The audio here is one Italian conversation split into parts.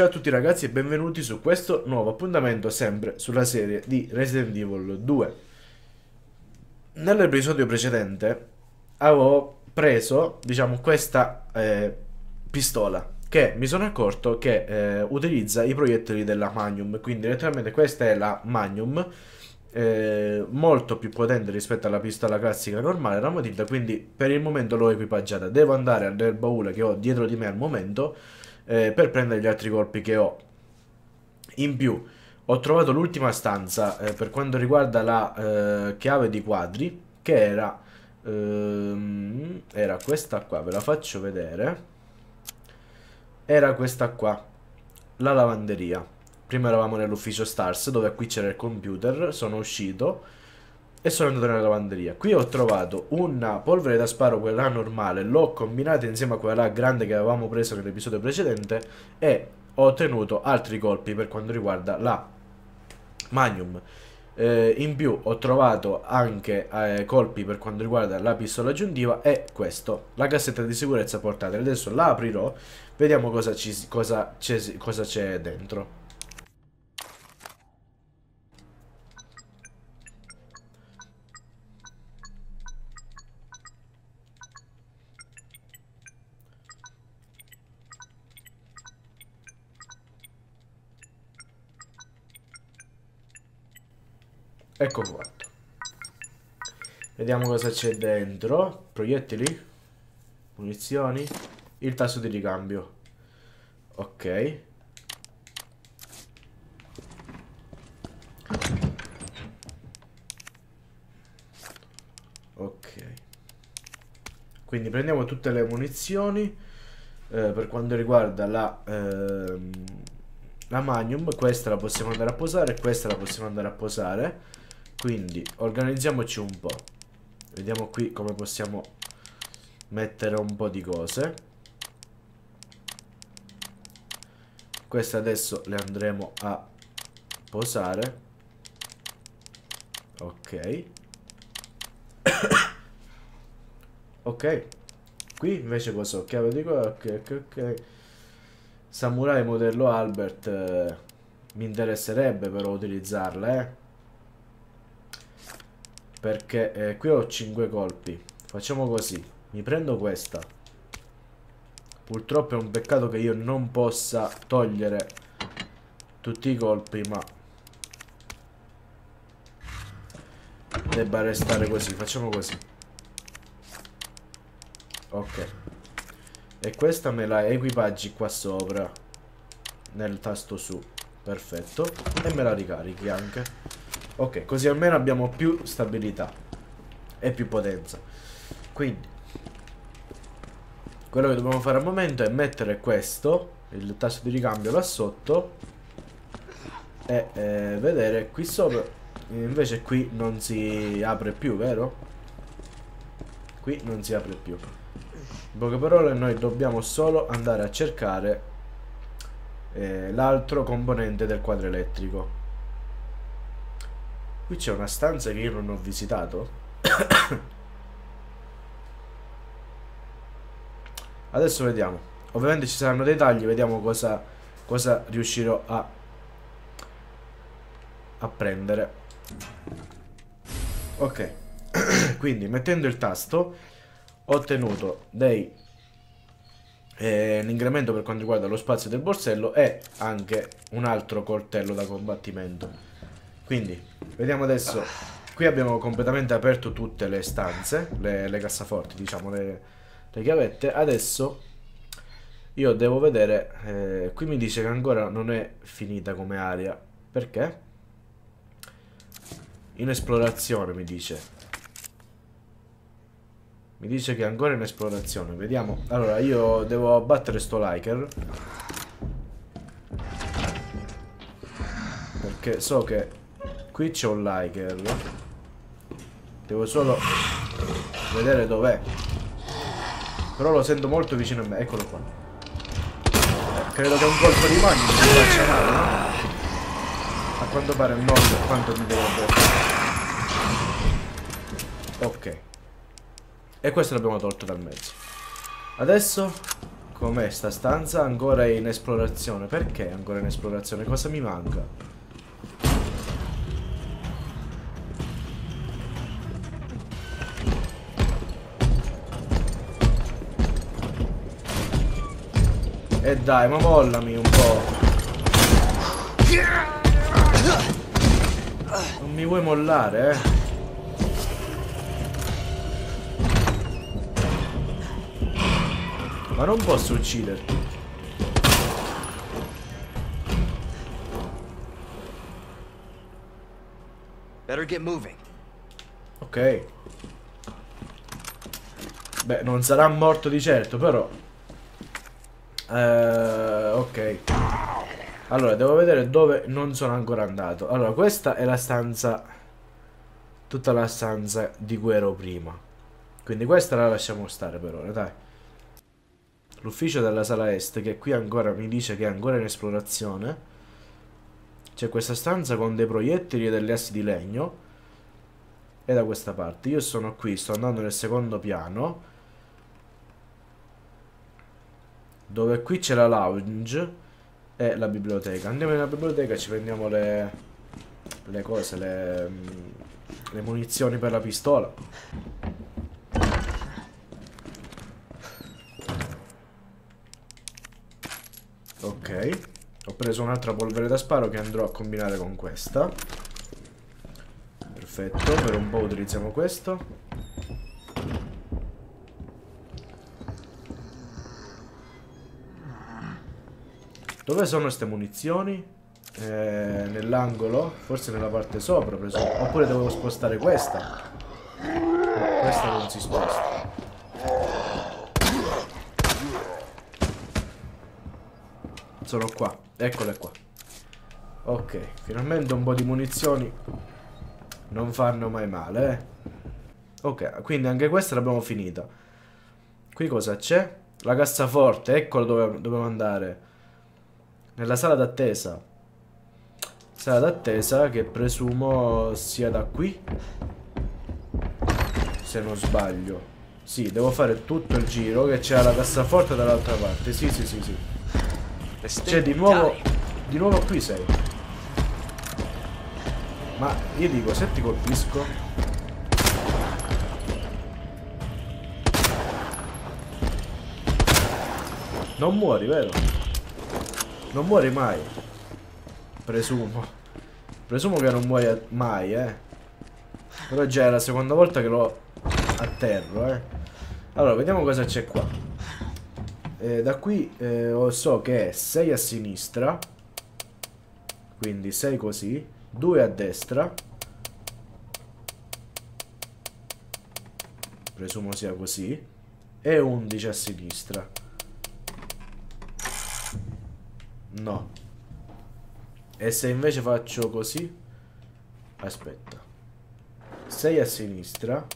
Ciao a tutti ragazzi e benvenuti su questo nuovo appuntamento sempre sulla serie di Resident Evil 2 Nell'episodio precedente avevo preso, diciamo, questa eh, pistola che mi sono accorto che eh, utilizza i proiettili della Magnum. Quindi letteralmente questa è la Magnum eh, molto più potente rispetto alla pistola classica normale ramotilda quindi per il momento l'ho equipaggiata. Devo andare nel baule che ho dietro di me al momento eh, per prendere gli altri colpi che ho. In più, ho trovato l'ultima stanza eh, per quanto riguarda la eh, chiave di quadri, che era, ehm, era questa qua, ve la faccio vedere. Era questa qua, la lavanderia. Prima eravamo nell'ufficio Stars, dove qui c'era il computer, sono uscito e sono andato nella lavanderia. Qui ho trovato una polvere da sparo, quella normale, l'ho combinata insieme a quella grande che avevamo preso nell'episodio precedente e ho ottenuto altri colpi per quanto riguarda la Magnum. Eh, in più ho trovato anche eh, colpi per quanto riguarda la pistola aggiuntiva e questo, la cassetta di sicurezza portatile. Adesso la aprirò, vediamo cosa c'è dentro. Ecco fatto. Vediamo cosa c'è dentro. Proiettili. Munizioni. Il tasto di ricambio. Ok. Ok. Quindi prendiamo tutte le munizioni. Eh, per quanto riguarda la... Ehm, la Magnum, questa la possiamo andare a posare, questa la possiamo andare a posare. Quindi organizziamoci un po'. Vediamo qui come possiamo mettere un po' di cose. Queste adesso le andremo a posare. Ok. ok. Qui invece cosa ho? Chiave di qua. Ok, ok, ok. Samurai modello Albert. Eh, mi interesserebbe però utilizzarla, eh. Perché eh, qui ho 5 colpi. Facciamo così. Mi prendo questa. Purtroppo è un peccato che io non possa togliere tutti i colpi, ma... Debba restare così. Facciamo così. Ok. E questa me la equipaggi qua sopra. Nel tasto su. Perfetto. E me la ricarichi anche. Ok, così almeno abbiamo più stabilità e più potenza. Quindi, quello che dobbiamo fare al momento è mettere questo, il tasto di ricambio là sotto, e eh, vedere qui sopra. Invece qui non si apre più, vero? Qui non si apre più. In poche parole noi dobbiamo solo andare a cercare eh, l'altro componente del quadro elettrico. Qui c'è una stanza che io non ho visitato. Adesso vediamo. Ovviamente ci saranno dei tagli, vediamo cosa, cosa riuscirò a, a prendere. Ok. Quindi mettendo il tasto ho ottenuto dei eh, l'incremento per quanto riguarda lo spazio del borsello e anche un altro coltello da combattimento. Quindi, vediamo adesso. Qui abbiamo completamente aperto tutte le stanze, le, le cassaforti, diciamo, le, le, chiavette. Adesso io devo vedere... Eh, qui mi dice che ancora non è finita come area. Perché? In esplorazione mi dice. Mi dice che è ancora in esplorazione. Vediamo. Allora, io devo abbattere sto liker. Perché so che Qui c'è un liker. Devo solo vedere dov'è. Però lo sento molto vicino a me. Eccolo qua. Eh, credo che un colpo di mano mi faccia male, no? A quanto pare non quanto mi dovrebbe. Ok. E questo l'abbiamo tolto dal mezzo. Adesso Com'è sta stanza? Ancora in esplorazione. Perché ancora in esplorazione? Cosa mi manca? Dai, ma mollami un po'. Non mi vuoi mollare, eh? Ma non posso ucciderti. Better get moving. Ok. Beh, non sarà morto di certo, però. Eh, ok. Allora, devo vedere dove non sono ancora andato. Allora, questa è la stanza... Tutta la stanza di cui ero prima. Quindi questa la lasciamo stare per ora, dai. L'ufficio della sala est, che qui ancora mi dice che è ancora in esplorazione. C'è questa stanza con dei proiettili e delle assi di legno. E da questa parte. Io sono qui, sto andando nel secondo piano. Dove qui c'è la lounge e la biblioteca. Andiamo nella biblioteca e ci prendiamo le, le cose, le, le munizioni per la pistola. Ok. Ho preso un'altra polvere da sparo che andrò a combinare con questa. Perfetto, per un po' utilizziamo questo. Dove sono queste munizioni? Eh, nell'angolo? Forse nella parte sopra, presumo. Oppure devo spostare questa. Questa non si sposta. Sono qua. Eccole qua. Ok, finalmente un po' di munizioni non fanno mai male, eh. Ok, quindi anche questa l'abbiamo finita. Qui cosa c'è? La cassaforte, eccolo dove dobbiamo andare. Nella sala d'attesa. Sala d'attesa che presumo sia da qui. Se non sbaglio. Sì, devo fare tutto il giro che c'è la cassaforte dall'altra parte. Sì, sì, sì, sì. C'è di nuovo... Di nuovo qui sei. Ma io dico, se ti colpisco... Non muori, vero? Non muori mai. Presumo. Presumo che non muoia mai, eh. Però già è la seconda volta che lo atterro, eh. Allora, vediamo cosa c'è qua. Eh, da qui eh, so che è 6 a sinistra. Quindi 6 così. 2 a destra. Presumo sia così. E 11 a sinistra. No. E se invece faccio così? Aspetta. 6 a sinistra.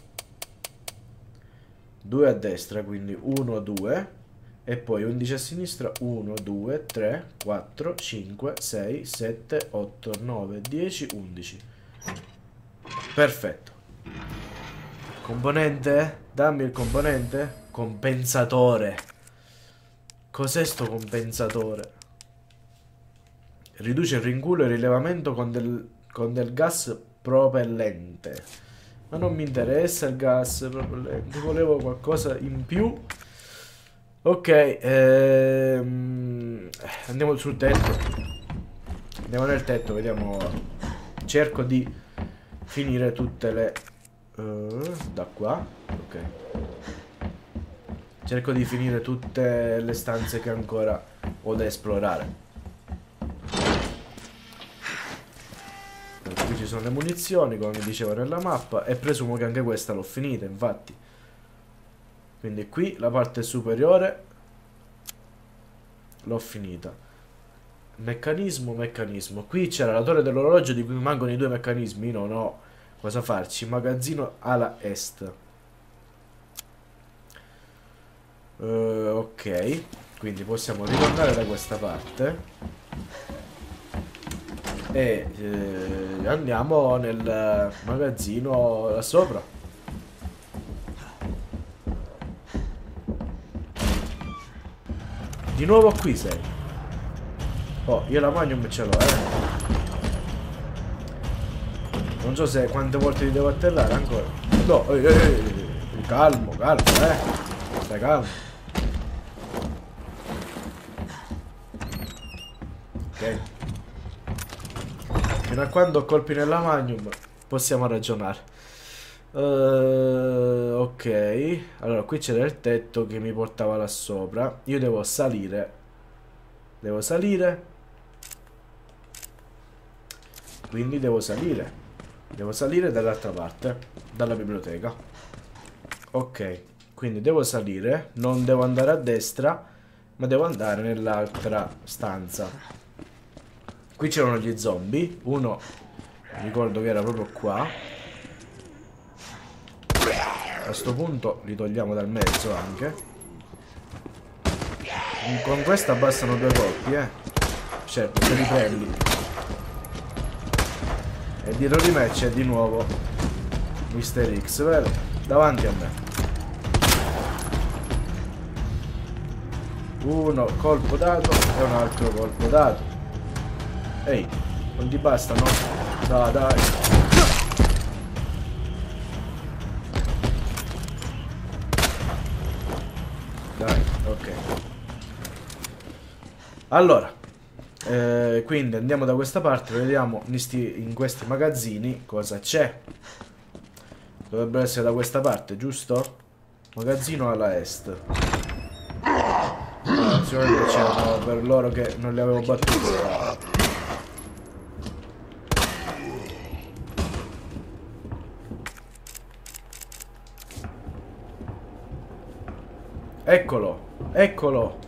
2 a destra, quindi 1, 2. E poi 11 a sinistra, 1, 2, 3, 4, 5, 6, 7, 8, 9, 10, 11. Perfetto. Componente? Dammi il componente. Compensatore. Cos'è sto compensatore? Riduce il rinculo e il rilevamento con del, con del gas propellente. Ma non mi interessa il gas propellente. Volevo qualcosa in più. Ok, ehm, andiamo sul tetto. Andiamo nel tetto, vediamo. Cerco di finire tutte le... Uh, da qua, ok. Cerco di finire tutte le stanze che ancora ho da esplorare. Sono le munizioni, come mi diceva nella mappa, e presumo che anche questa l'ho finita, infatti. Quindi qui la parte superiore l'ho finita. Meccanismo, meccanismo. Qui c'era la torre dell'orologio di cui mancano i due meccanismi. Non ho cosa farci. Magazzino ala est. Uh, ok. Quindi possiamo ritornare da questa parte. E eh, andiamo nel magazzino là sopra. Di nuovo qui sei. Oh, io la magnum ce l'ho, eh. Non so se quante volte ti devo atterrare ancora. No, ehi, ehi. calmo, calmo, eh. Stai calmo. Ok. Fino a quando ho colpi nella magnum possiamo ragionare. Uh, ok. Allora, qui c'era il tetto che mi portava là sopra. Io devo salire. Devo salire. Quindi devo salire. Devo salire dall'altra parte, dalla biblioteca. Ok, quindi devo salire, non devo andare a destra, ma devo andare nell'altra stanza. Qui c'erano gli zombie, uno ricordo che era proprio qua. A questo punto li togliamo dal mezzo anche. Con questa bastano due colpi, eh. Certo, se li prendi. E dietro di me c'è di nuovo Mr. X, vero? Davanti a me. Uno colpo dato e un altro colpo dato. Ehi, non ti basta, no? Dai, dai. Dai, ok. Allora, eh, quindi andiamo da questa parte, vediamo in, sti, in questi magazzini cosa c'è. Dovrebbe essere da questa parte, giusto? Magazzino alla est. Sicuramente c'erano per loro che non li avevo battuti. Eccolo, eccolo.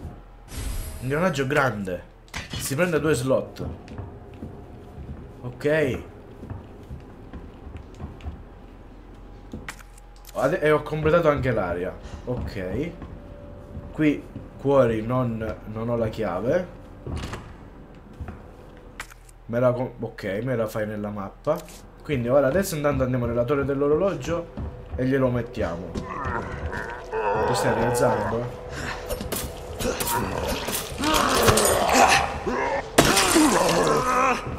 Ingranaggio grande. Si prende due slot. Ok. E ho completato anche l'area. Ok. Qui fuori non, non, ho la chiave. Me la, ok, me la fai nella mappa. Quindi ora adesso intanto andiamo nella torre dell'orologio e glielo mettiamo. Ti stai rialzando?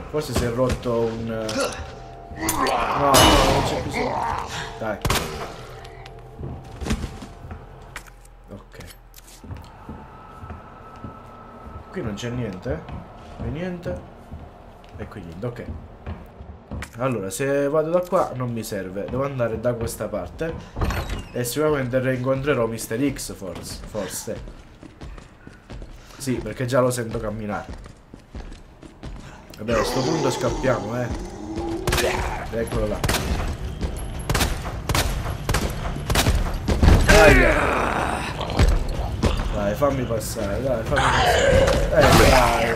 Forse si è rotto un... No, no, non c'è più. Dai. Ok. Qui non c'è niente. E niente. E qui niente, ok. Allora, se vado da qua non mi serve. Devo andare da questa parte. E sicuramente rincontrerò Mr. X, forse. Forse. Sì, perché già lo sento camminare. Vabbè, a questo punto scappiamo, eh. Eccolo là. Dai. Dai, fammi passare, dai, fammi passare. Eh,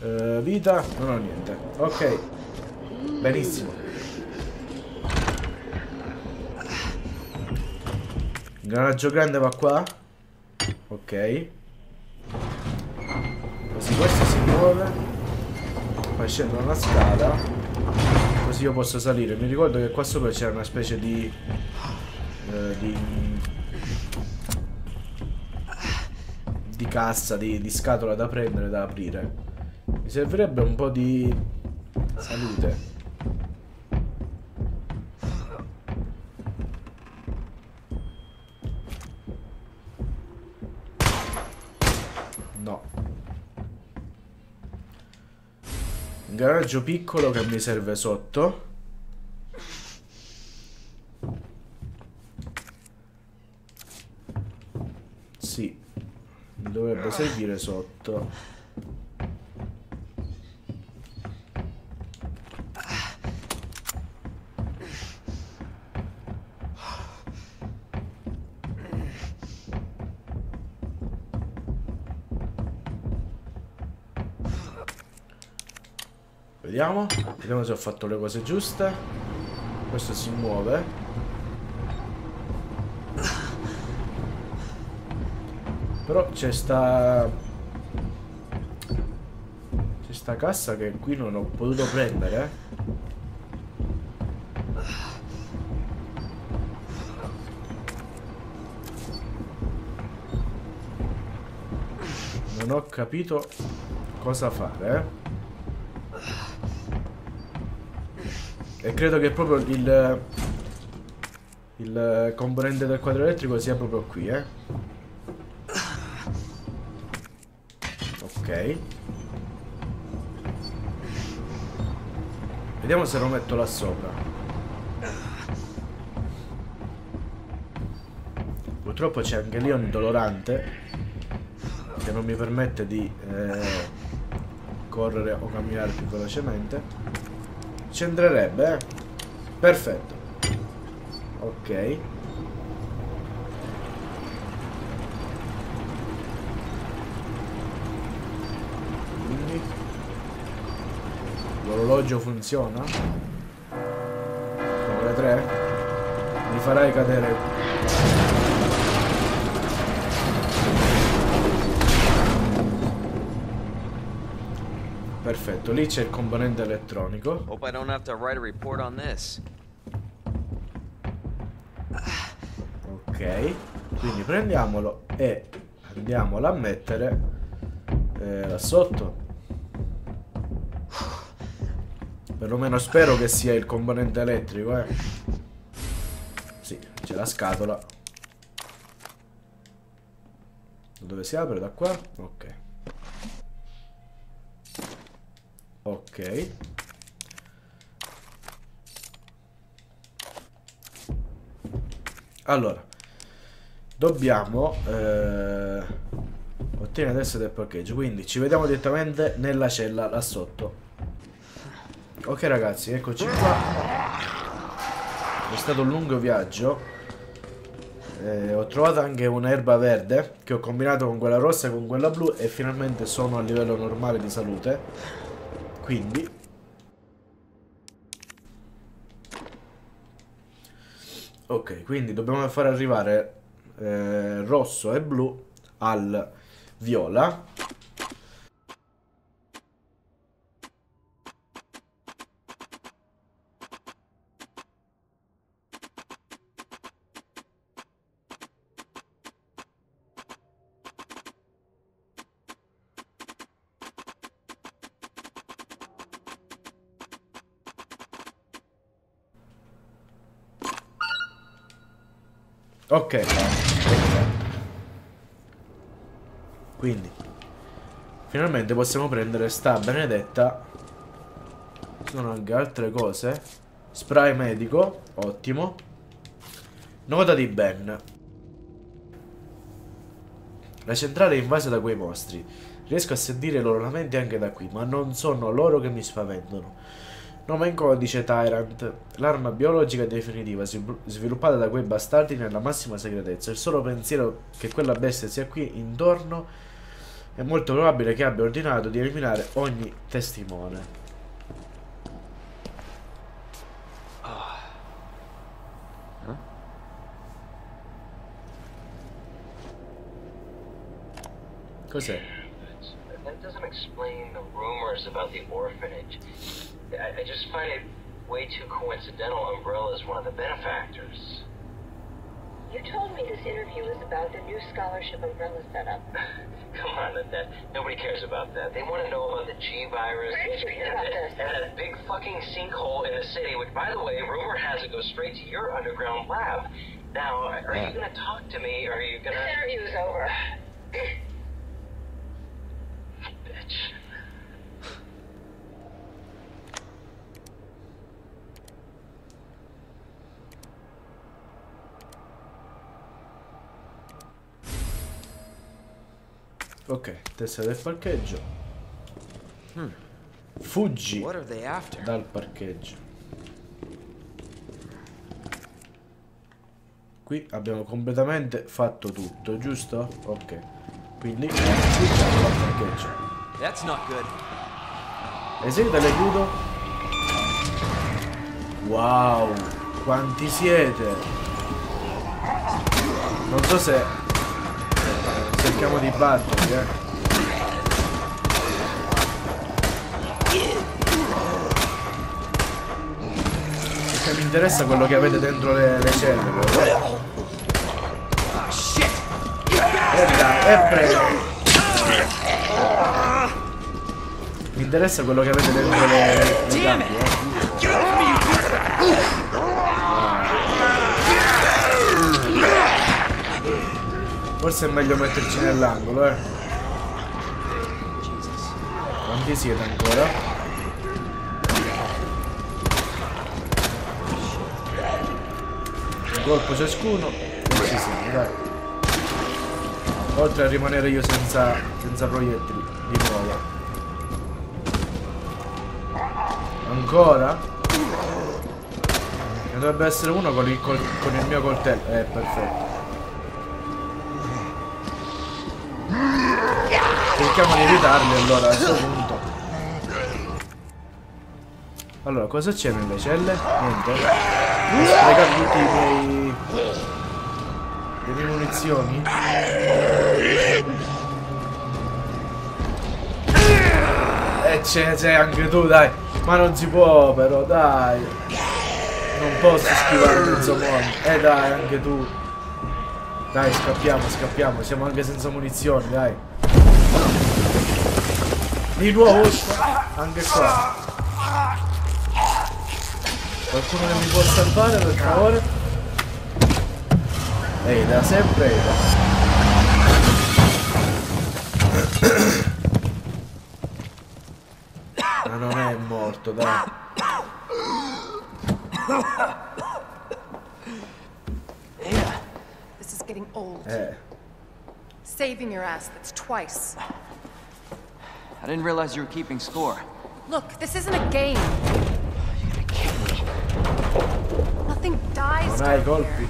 dai. Uh, vita? Non ho niente. Ok. Benissimo. Ingranaggio grande va qua. Ok. Così questo si muove. Poi scendo una scala. Così io posso salire. Mi ricordo che qua sopra c'era una specie di eh, Di Di cassa di, di scatola da prendere Da aprire. Mi servirebbe un po' di Salute Garaggio piccolo che mi serve sotto. Sì, dovrebbe servire sotto. Vediamo. Vediamo se ho fatto le cose giuste. Questo si muove. Però c'è sta... C'è sta cassa che qui non ho potuto prendere. non ho capito cosa fare. eh. E credo che proprio il... Il componente del quadro elettrico sia proprio qui, eh. Ok. Vediamo se lo metto là sopra. Purtroppo c'è anche lì un indolorante che non mi permette di eh, correre o camminare più velocemente. Ci andrerebbe, eh? Perfetto. Ok. Quindi l'orologio funziona? Sono tre? Mi farai cadere Perfetto, lì c'è il componente elettronico. Hope I don't have to write a report on this. Ok, quindi prendiamolo e andiamolo a mettere eh, là sotto. Perlomeno spero che sia il componente elettrico, eh. Sì, c'è la scatola. Dove si apre? Da qua? Ok. Ok. Allora, dobbiamo eh, ottenere adesso del parcheggio. Quindi ci vediamo direttamente nella cella là sotto. Ok ragazzi, eccoci qua. È stato un lungo viaggio. Eh, ho trovato anche un'erba verde che ho combinato con quella rossa e con quella blu e finalmente sono a livello normale di salute. Quindi Ok, quindi dobbiamo far arrivare eh, rosso e blu al viola. Ok. Quindi finalmente possiamo prendere sta benedetta. Ci sono anche altre cose. Spray medico, ottimo. Nota di Ben. La centrale è invasa da quei mostri. Riesco a sentire i loro lamenti anche da qui, ma non sono loro che mi spaventano. Nome in codice Tyrant. L'arma biologica definitiva sviluppata da quei bastardi nella massima segretezza. Il solo pensiero che quella bestia sia qui intorno è molto probabile che abbia ordinato di eliminare ogni testimone. Cos'è? That doesn't explain the rumors about the orphanage. I, I just find it way too coincidental Umbrella is one of the benefactors. You told me this interview was about the new scholarship Umbrella set up. Come on, that nobody cares about that. They want to know about the G virus We're curious and, about and- that big fucking sinkhole in the city, which, by the way, rumor has it goes straight to your underground lab. Now, are you going to talk to me, or are you going to... This to... interview's over. Ok, testa del parcheggio. Fuggi they after? dal parcheggio. Qui abbiamo completamente fatto tutto, giusto? Ok. Quindi fuggiamo dal parcheggio. That's not good. Eseguita le chiudo. Wow, quanti siete? Non so se cerchiamo di batterli, eh. Perché mi interessa quello che avete dentro le, le celle. però. E dai, e prego. interessa quello che avete dentro le, le gambe, eh. Forse è meglio metterci nell'angolo, eh. Quanti siete ancora? Un colpo ciascuno e ci siamo, dai. Oltre a rimanere io senza, senza proiettili, di nuovo. Ancora? Ne dovrebbe essere uno con il, col- con il mio coltello. Eh, perfetto. Cerchiamo di evitarli allora a questo punto. Allora, cosa c'è nelle celle? Niente. Ho sprecato tutti i miei... le mie munizioni. E c'è, c'è anche tu, dai. Ma non si può però, dai. Non posso schivare mezzo mondo. Eh dai, anche tu. Dai, scappiamo, scappiamo. Siamo anche senza munizioni, dai. Di nuovo. Anche qua. Qualcuno che mi può salvare per favore? Ehi, da sempre Eida. Ma non è morto, dai. Eh. Saving your ass, that's twice. I didn't realize you were keeping score. Look, this isn't a game. You're gonna kill me. Nothing dies Non hai down colpi. here.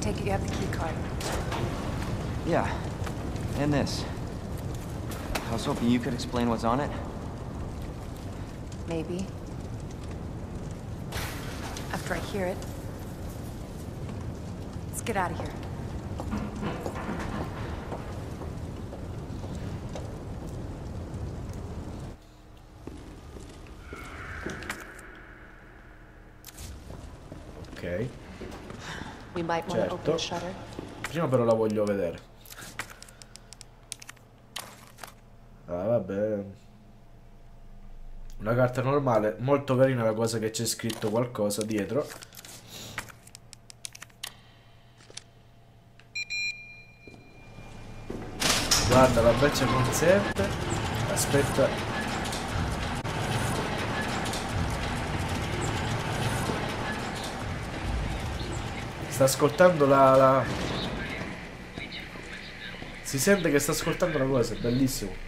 Take it you have the key card. Yeah. And this. I was hoping you could explain what's on it. Maybe. After I hear it. Let's get out of here. Ok. We might want to open the Certo. shutter. Prima però la voglio vedere. Ah, vabbè. Una carta normale, molto carina la cosa che c'è scritto qualcosa dietro. Guarda la breccia consente. Aspetta. Sta ascoltando la, la... Si sente che sta ascoltando una cosa, è bellissimo.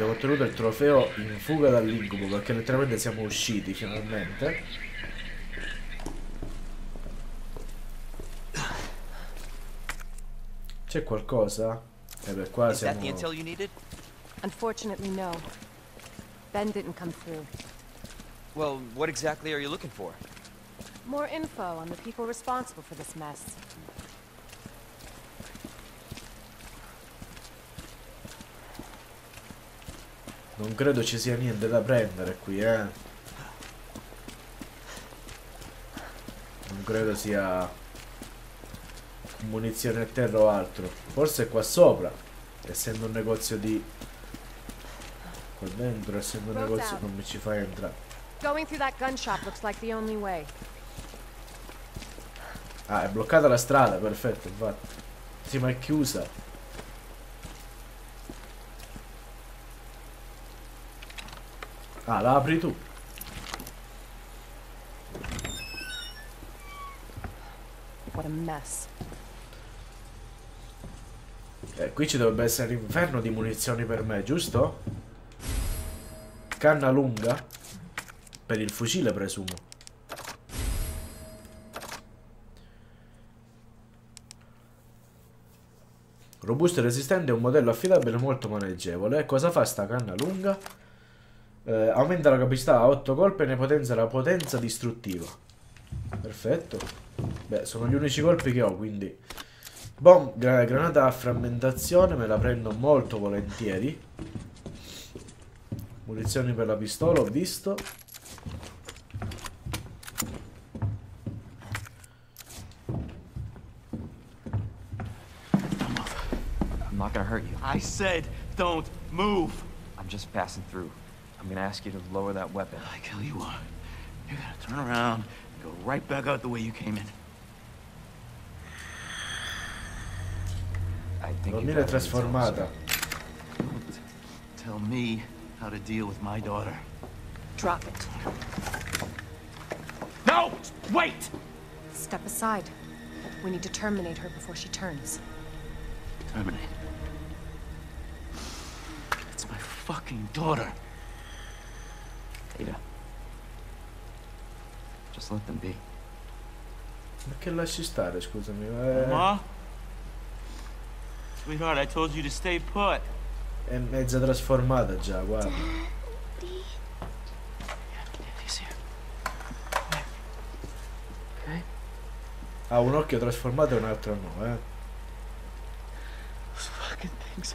Abbiamo ottenuto il trofeo in fuga dall'incubo perché letteralmente siamo usciti finalmente. C'è qualcosa? E beh, qua Is that siamo... Unfortunately, no. Ben didn't come through. Well, what exactly are you looking for? More info on the people responsible for this mess. Non credo ci sia niente da prendere qui, eh. Non credo sia munizione a terra o altro. Forse è qua sopra. Essendo un negozio di... Qua dentro, essendo un negozio non mi ci fa entrare. Going through that gun shop looks like the only way. Ah, è bloccata la strada, perfetto, infatti. Sì, ma è chiusa. Ah, la apri tu. What a mess. Eh, qui ci dovrebbe essere l'inferno di munizioni per me, giusto? Canna lunga. Per il fucile, presumo. Robusto e resistente è un modello affidabile molto maneggevole. Cosa fa sta canna lunga? Eh, aumenta la capacità a 8 colpi e ne potenza la potenza distruttiva. Perfetto. Beh, sono gli unici colpi che ho, quindi... Bom, granata a frammentazione, me la prendo molto volentieri. Munizioni per la pistola, ho visto. I'm not gonna hurt you. I said don't move. I'm just passing through. I'm gonna ask you to lower that weapon. I tell you what, you gotta turn around and go right back out the way you came in. I think you Bambina got it, trasformata. Don't tell me how to deal with my daughter. Drop it. No! Wait! Step aside. We need to terminate her before she turns. Terminate. It's my fucking daughter. Ada. Just let them be. Ma che lasci stare, scusami. Eh, Ma? Sweetheart, I told you to stay put. è mezza trasformata già, guarda. Okay? Ha un occhio trasformato e un altro no, eh. Those fucking things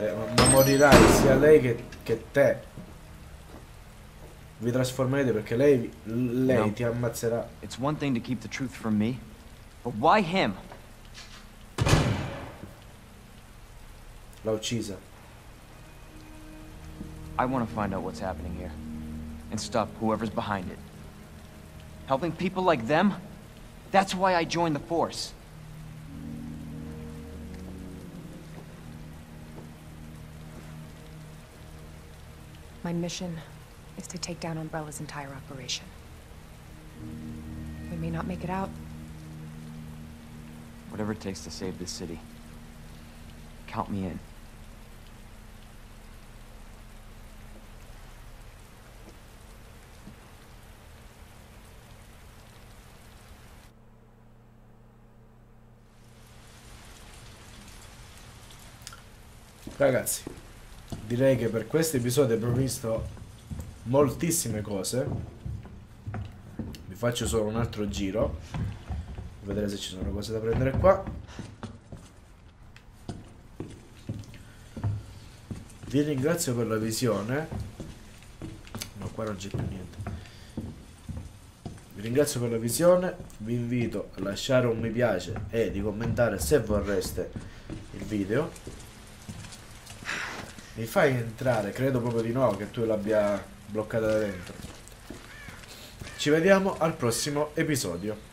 Eh, ma- ma morirai sia lei che, che te. Vi trasformerete perché lei, lei No. ti ammazzerà. It's one thing to keep the truth from me, but why him? L'ha uccisa. I want to find out what's happening here and stop whoever's behind it. Helping people like them? That's why I joined the force. My mission is to take down Umbrella's entire operation. We may not make it out. Whatever it takes to save this city. Count me in. Ragazzi, direi che per questo episodio abbiamo visto moltissime cose. Vi faccio solo un altro giro. Vedere se ci sono cose da prendere qua. Vi ringrazio per la visione. No, qua non c'è più niente. Vi ringrazio per la visione. Vi invito a lasciare un mi piace e di commentare se vorreste il video. Mi fai entrare? Credo proprio di no, che tu l'abbia bloccata da dentro. Ci vediamo al prossimo episodio.